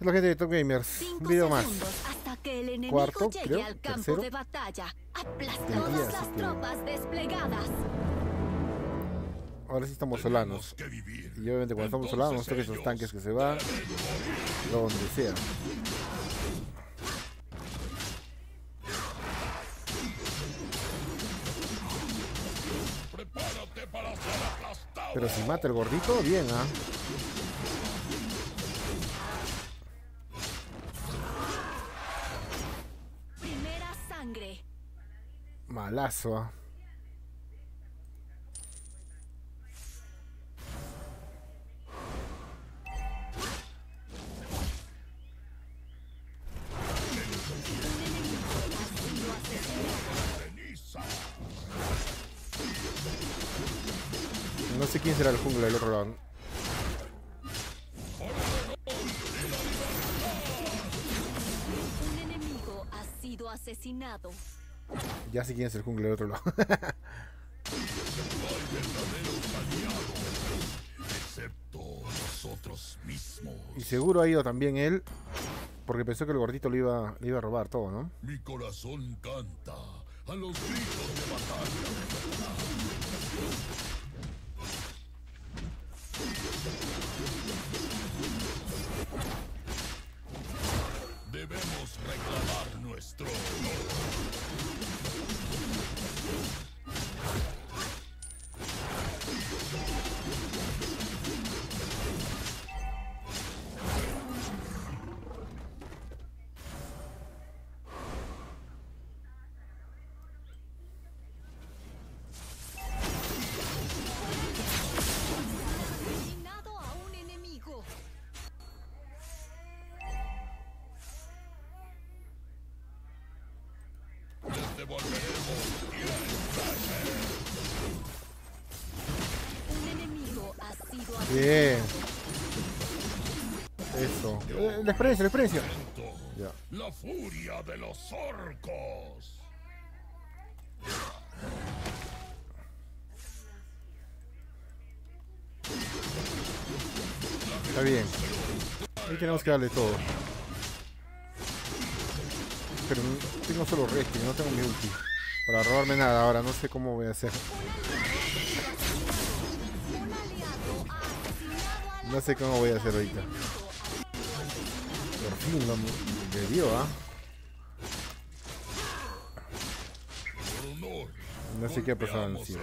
Es la gente de Top Gamers. Un video más. hasta que el enemigo Cuarto, llegue creo, al campo tercero. de batalla. Aplasta Del día, todas las que- tropas desplegadas. Ahora sí estamos solanos. Y obviamente cuando estamos solanos, nos toca esos tanques que se van. Donde sea. Pero si mata el gordito, bien, ¿ah? Malazo, ¿ah? No sé quién será el jungla del otro lado. Asesinado. Ya sé quién es el jungla del otro lado. Y seguro ha ido también él. Porque pensó que el gordito le iba, le iba a robar todo, ¿no? Mi corazón canta a los gritos de batalla. Debemos reclamar nuestro honor. Bien. Eso. Eh, la experiencia, la experiencia. Ya. la furia de los orcos. Está bien. Ahí tenemos que darle todo. Pero tengo solo resting, no tengo mi ulti. Para robarme nada ahora, no sé cómo voy a hacer. No sé cómo voy a hacer ahorita. Por fin lo le dio, ¿ah? No sé qué ha pasado encima.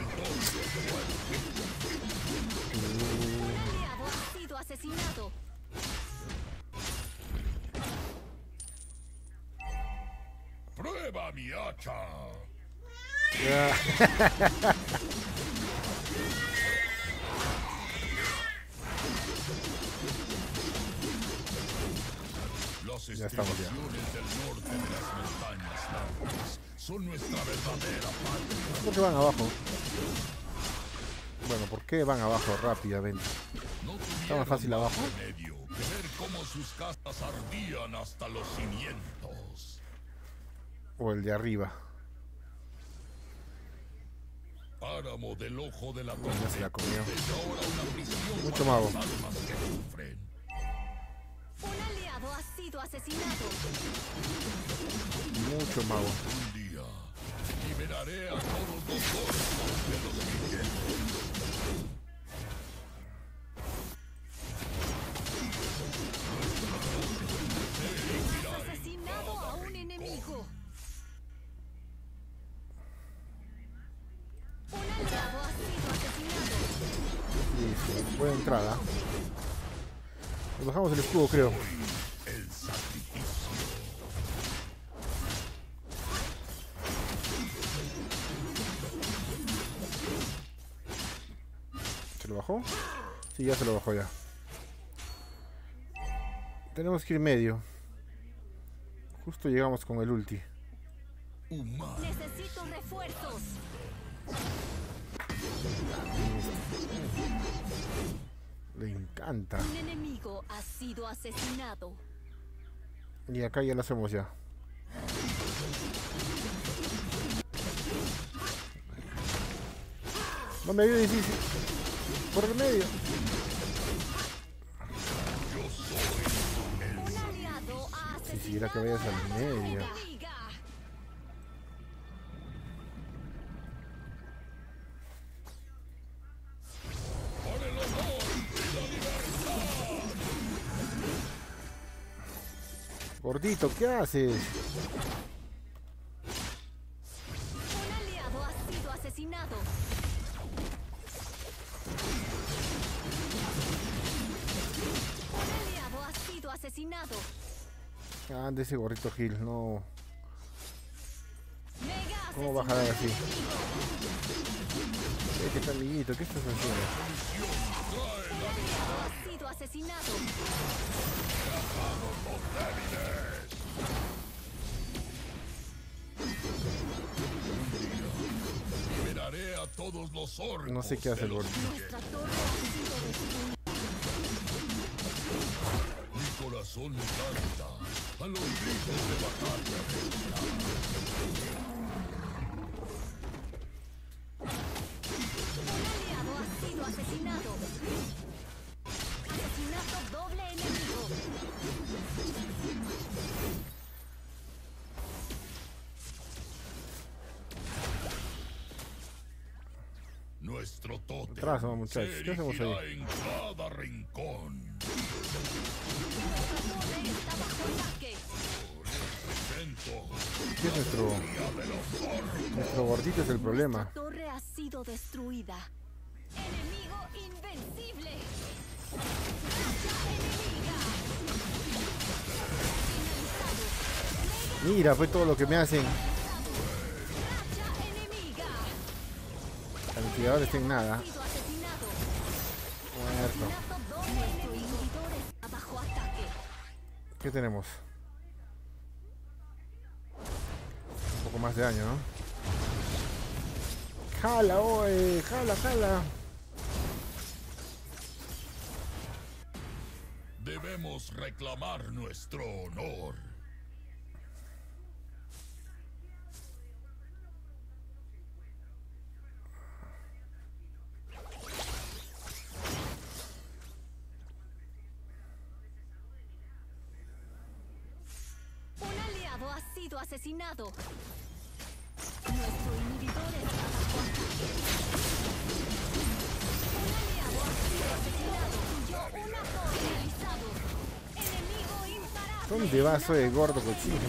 el asesinado. Prueba mi hacha. Las Ya estamos ya. son nuestra verdadera. ¿Por qué van abajo? Bueno, ¿por qué van abajo rápidamente? Está más fácil abajo. más remedio que ver cómo sus casas ardían hasta los cimientos. O el de arriba. Páramo del ojo de la Ya se la comió. Mucho mago. Un aliado ha sido asesinado. Mucho mago. Un día liberaré a todos los orcos de los asesinado a un enemigo. Un aliado ha sido asesinado. Listo. Buena entrada. Bajamos el escudo, creo. ¿Se lo bajó? Sí, ya se lo bajó ya. Tenemos que ir medio. Justo llegamos con el ulti. Necesito refuerzos. Le encanta. Un enemigo ha sido asesinado. Y acá ya lo hacemos ya. No me vio difícil. Por el medio. Un siquiera que vayas al medio. Gordito, ¿qué haces? Un aliado ha sido asesinado. Un aliado ha sido asesinado. Ah, de ese gorrito Gil, no. ¿Cómo bajar así? enemigo. Eh, ¿Qué tal, amiguito? ¿Qué estás haciendo? Ha sido asesinado. Liberaré a todos los orcos. No sé qué hace el. Mi corazón canta a los gritos de batalla. Sido asesinado. Asesinato doble enemigo. Nuestro Atrás, vamos, muchachos. ¿Qué hacemos ahí? en cada rincón. Nuestra torre está bajo ataque. Presento ¿Qué es nuestro, nuestro gordito es el problema? Nuestra torre ha sido destruida. Enemigo invencible. Mira, fue todo lo que me hacen. El ventilador está nada. Muerto. ¿Qué tenemos? Un poco más de daño, ¿no? Jala, oe, jala, jala. Debemos reclamar nuestro honor. Un aliado ha sido asesinado. ¿Dónde vas, oe, gordo cochino?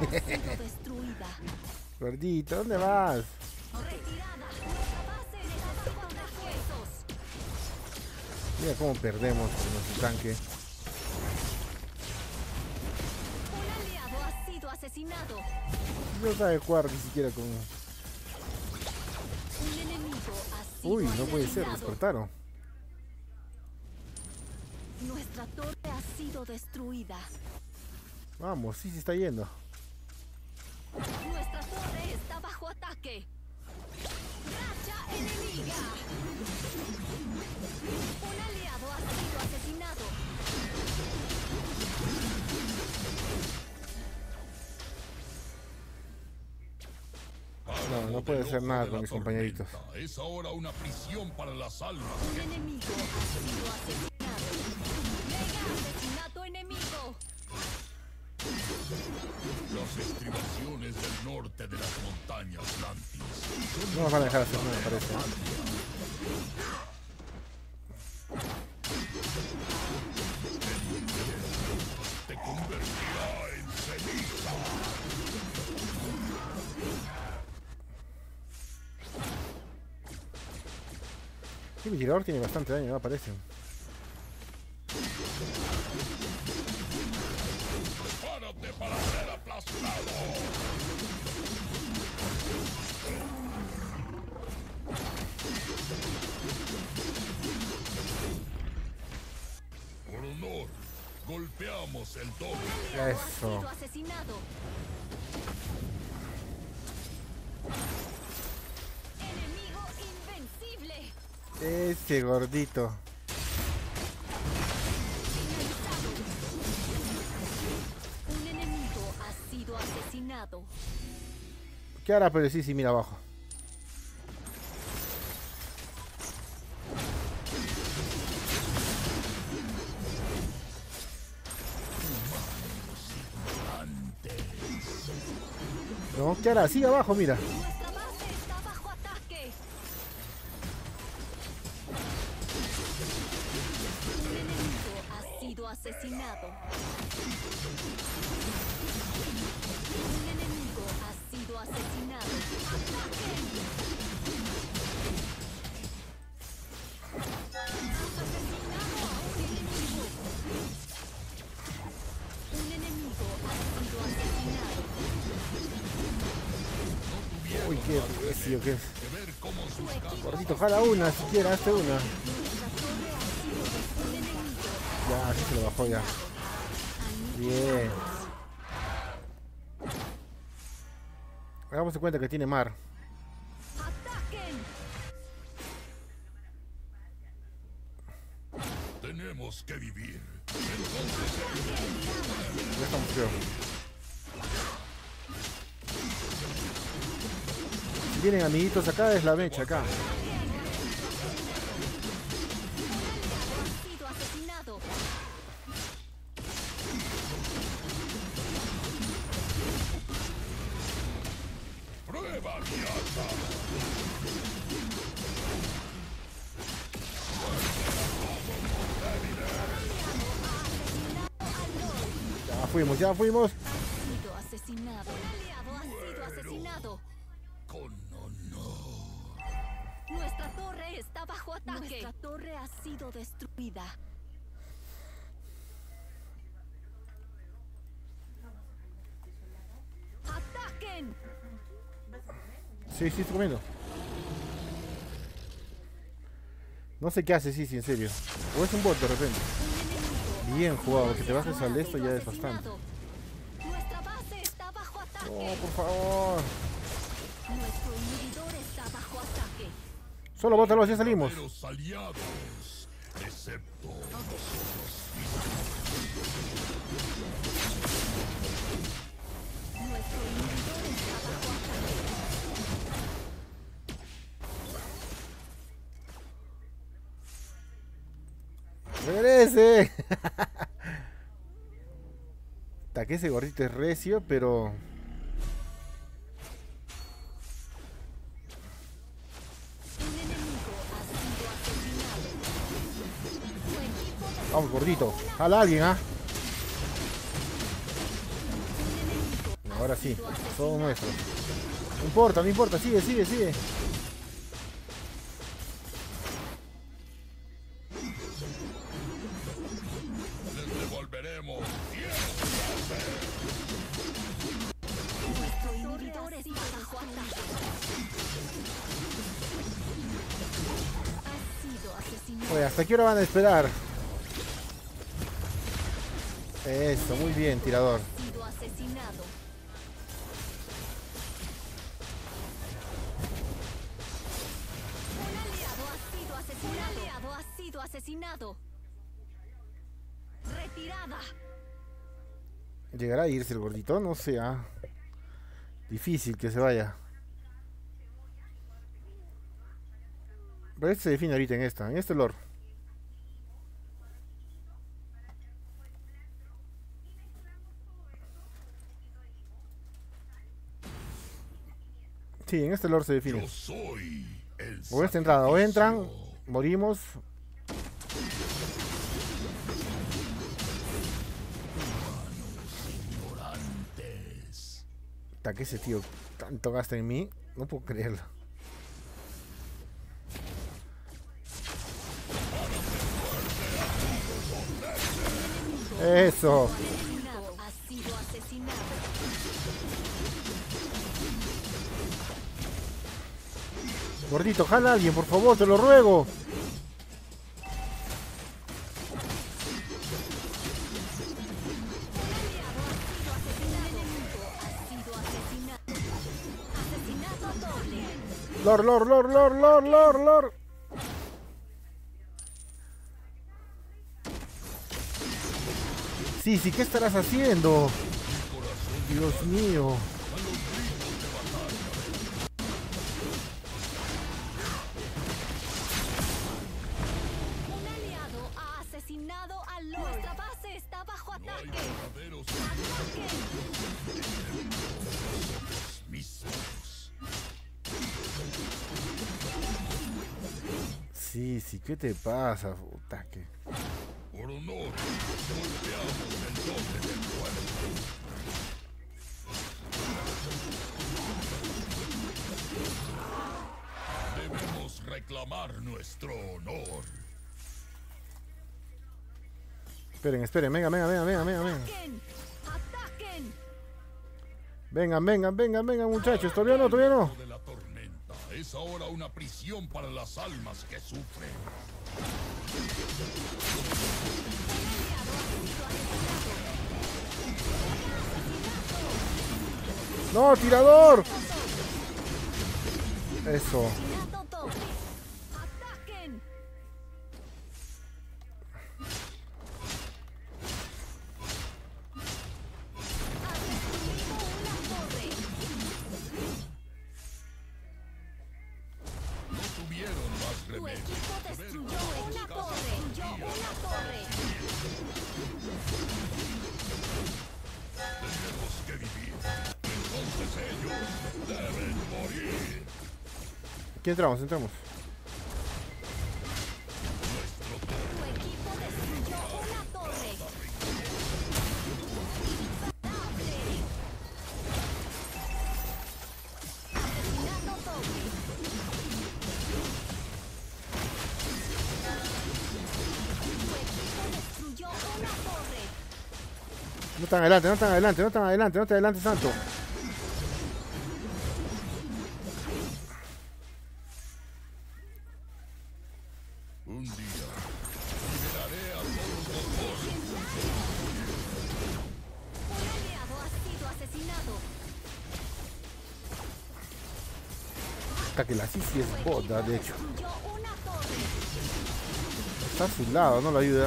Gordito, ¿dónde vas? Mira cómo perdemos con nuestro tanque. Un aliado ha sido asesinado. No sabe jugar ni siquiera con... Un enemigo ha sido Uy, no puede ser, despertaron. Nuestra torre ha sido destruida. Vamos, sí se está yendo. Nuestra torre está bajo ataque. Racha enemiga. Un aliado ha sido asesinado. No, no puede hacer nada con mis compañeritos. Es ahora una prisión para las almas. Un enemigo ha sido asesinado. Las estribaciones del norte de las montañas Lantis. No nos van a dejar hacer nada, me parece. ¿eh? Te convertirá en ceniza. Tirador tiene bastante daño, me parece. Eso. Ese gordito. Un enemigo ha sido asesinado. ¿Qué hará? Pero sí, sí, mira abajo. No, ¿qué hará? Sigue abajo, mira. Qué sus Tu equipo Gordito, jala una, siquiera, hazte una. Ya, así se lo bajó ya. Bien. Hagamos de cuenta que tiene mar. Tenemos que vivir. Ya estamos vienen amiguitos acá, es la mecha acá. Ya fuimos, ya fuimos. Ha sido asesinado. Un aliado ha sido asesinado. Con. Nuestra torre está bajo ataque. Nuestra torre ha sido destruida. ¡Ataquen! Sí, sí, estoy comiendo. No sé qué hace, sí, sí, en serio. O es un bot de repente. Bien jugado, que te bajes ha al de esto ya es bastante. Nuestra base está bajo ataque. Oh, por favor. Nuestro inhibidor está bajo ataque. Solo bótalo, ya salimos. Aliados. Excepto. ¡Regrese! Hasta que ese gordito es recio, pero... Vamos, gordito. Jala a alguien, ¿ah? Ahora sí, todo nuestro. No importa, no importa, sigue, sigue, sigue. Oye, ¿hasta qué hora van a esperar? Eso, muy bien, tirador. Asesinado. Retirada. ¿Llegará a irse el gordito? No sé, ah. Difícil que se vaya. Pero este se define ahorita en esta, en este lore. Sí, en este lore se define. Yo soy el O esta entrada, o entran, morimos. Hasta que ese tío tanto gasta en mí, no puedo creerlo. Eso. Gordito, jala a alguien, por favor, te lo ruego. Lord, Lord, Lord, Lord, Lord, Lord, Lord. Sí, sí, ¿qué estarás haciendo? Dios mío. ¿Qué te pasa? Puta, que... Por honor, golpeamos el doble del cuerpo. Debemos reclamar nuestro honor. Esperen, esperen, venga, venga, venga, venga, venga, venga. ¡Ataquen! ¡Ataquen! Vengan, vengan, vengan, vengan, muchachos. Todavía no, todavía no. Es ahora una prisión para las almas que sufren. ¡No, tirador! Eso. Una torre. No están adelante, no están adelante, no están adelante, no están adelante, santo. Que la Sisi es bota, de hecho. Está a su lado, no lo ayuda.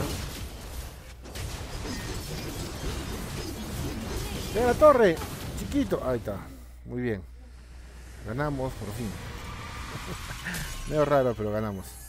¡De la torre! Chiquito. Ahí está. Muy bien. Ganamos, por fin. Medio raro, pero ganamos.